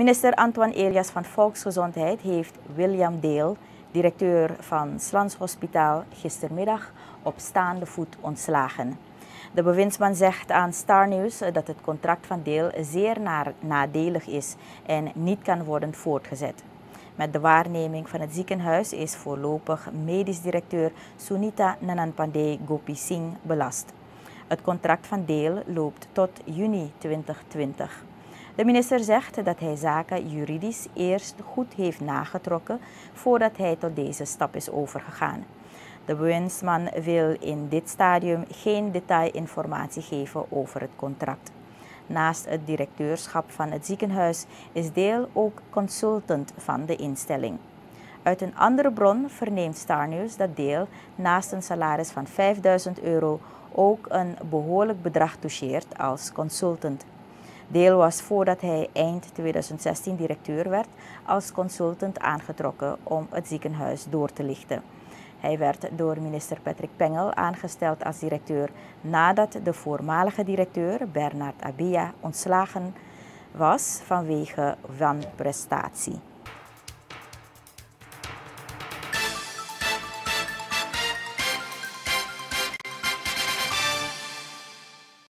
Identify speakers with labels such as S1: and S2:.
S1: Minister Antoine Elias van Volksgezondheid heeft William Deel, directeur van Slans Hospitaal, gistermiddag op staande voet ontslagen. De bewindsman zegt aan Star News dat het contract van Deel zeer nadelig is en niet kan worden voortgezet. Met de waarneming van het ziekenhuis is voorlopig medisch directeur Sunita Nananpande Gopi Singh belast. Het contract van Deel loopt tot juni 2020. De minister zegt dat hij zaken juridisch eerst goed heeft nagetrokken voordat hij tot deze stap is overgegaan. De bewindsman wil in dit stadium geen detailinformatie geven over het contract. Naast het directeurschap van het ziekenhuis is Deel ook consultant van de instelling. Uit een andere bron verneemt Star News dat Deel naast een salaris van 5000 euro ook een behoorlijk bedrag toucheert als consultant. Deel was voordat hij eind 2016 directeur werd als consultant aangetrokken om het ziekenhuis door te lichten. Hij werd door minister Patrick Pengel aangesteld als directeur nadat de voormalige directeur Bernard Abia ontslagen was vanwege wanprestatie.